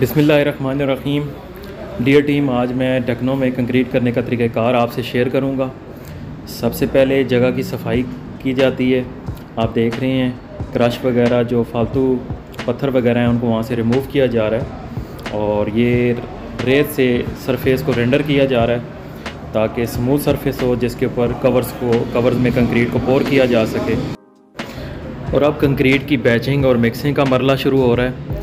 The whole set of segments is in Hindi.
बिसमीम डियर टीम आज मैं टेक्नो में कंक्रीट करने का तरीक़ाकार आपसे शेयर करूँगा। सबसे पहले जगह की सफ़ाई की जाती है। आप देख रहे हैं क्रश वगैरह जो फालतू पत्थर वगैरह हैं, उनको वहाँ से रिमूव किया जा रहा है। और ये रेत से सरफेस को रेंडर किया जा रहा है, ताकि स्मूथ सरफेस हो, जिसके ऊपर कवर्स को कवर्स में कंक्रीट को पोर किया जा सके। और अब कंक्रीट की बैचिंग और मिक्सिंग का मरला शुरू हो रहा है।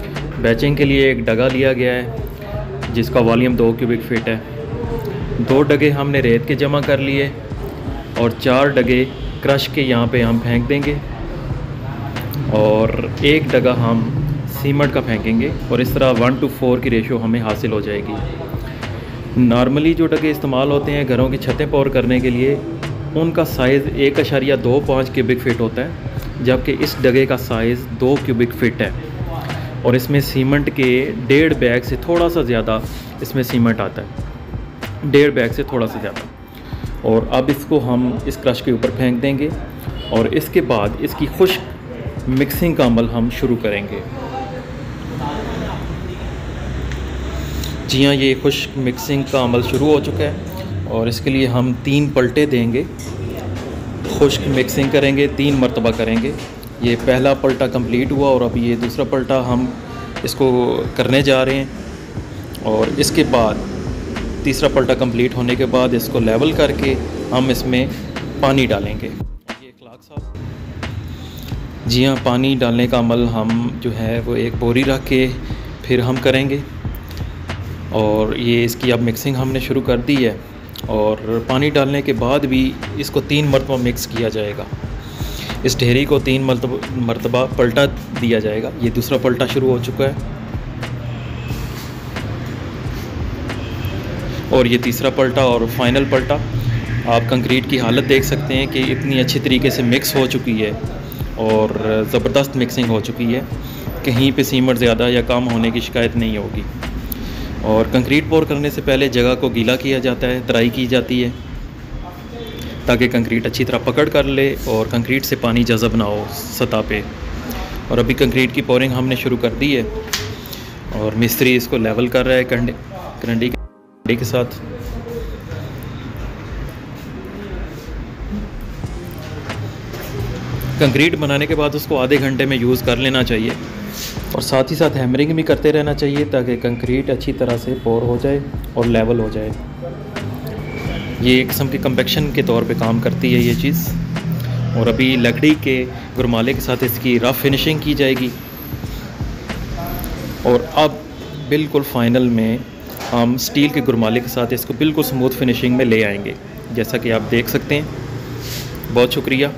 बैचिंग के लिए एक डगा लिया गया है, जिसका वॉल्यूम दो क्यूबिक फिट है। दो डगे हमने रेत के जमा कर लिए और चार डगे क्रश के यहाँ पे हम फेंक देंगे और एक डगा हम सीमेंट का फेंकेंगे और इस तरह वन टू फोर की रेशो हमें हासिल हो जाएगी। नॉर्मली जो डगे इस्तेमाल होते हैं घरों की छतें पौर करने के लिए, उनका साइज़ एक अशारिया दो पाँच क्यूबिक फिट होता है, जबकि इस डगे का साइज़ दो क्यूबिक फिट है। और इसमें सीमेंट के डेढ़ बैग से थोड़ा सा ज़्यादा इसमें सीमेंट आता है। डेढ़ बैग से थोड़ा सा ज़्यादा। और अब इसको हम इस क्रश के ऊपर फेंक देंगे और इसके बाद इसकी खुश मिक्सिंग का अमल हम शुरू करेंगे। जी हाँ ये खुश मिक्सिंग का अमल शुरू हो चुका है और इसके लिए हम तीन पलटे देंगे। खुश्क मिक्सिंग करेंगे, तीन मरतबा करेंगे। ये पहला पलटा कंप्लीट हुआ और अभी ये दूसरा पलटा हम इसको करने जा रहे हैं। और इसके बाद तीसरा पलटा कंप्लीट होने के बाद इसको लेवल करके हम इसमें पानी डालेंगे। जी हाँ पानी डालने का अमल हम जो है वो एक बोरी रख के फिर हम करेंगे। और ये इसकी अब मिक्सिंग हमने शुरू कर दी है। और पानी डालने के बाद भी इसको तीन मरतबा मिक्स किया जाएगा। इस ढेरी को तीन मरतबा पलटा दिया जाएगा। ये दूसरा पलटा शुरू हो चुका है। और ये तीसरा पलटा और फाइनल पलटा। आप कंक्रीट की हालत देख सकते हैं कि इतनी अच्छी तरीके से मिक्स हो चुकी है और ज़बरदस्त मिक्सिंग हो चुकी है। कहीं पे सीमेंट ज़्यादा या कम होने की शिकायत नहीं होगी। और कंक्रीट पोर करने से पहले जगह को गीला किया जाता है, तराई की जाती है। ताकि कंक्रीट अच्छी तरह पकड़ कर ले और कंक्रीट से पानी जज़ब ना हो सतह पे। और अभी कंक्रीट की पोरिंग हमने शुरू कर दी है और मिस्त्री इसको लेवल कर रहा है कंडे करंडी कंडी के साथ। कंक्रीट बनाने के बाद उसको आधे घंटे में यूज़ कर लेना चाहिए और साथ ही साथ हैमरिंग भी करते रहना चाहिए ताकि कंक्रीट अच्छी तरह से पोर हो जाए और लेवल हो जाए। ये एक किस्म के कम्पेक्शन के तौर पे काम करती है ये चीज़। और अभी लकड़ी के गुरमाले के साथ इसकी रफ फिनिशिंग की जाएगी। और अब बिल्कुल फ़ाइनल में हम स्टील के गुरमाले के साथ इसको बिल्कुल स्मूथ फिनिशिंग में ले आएँगे। जैसा कि आप देख सकते हैं। बहुत शुक्रिया।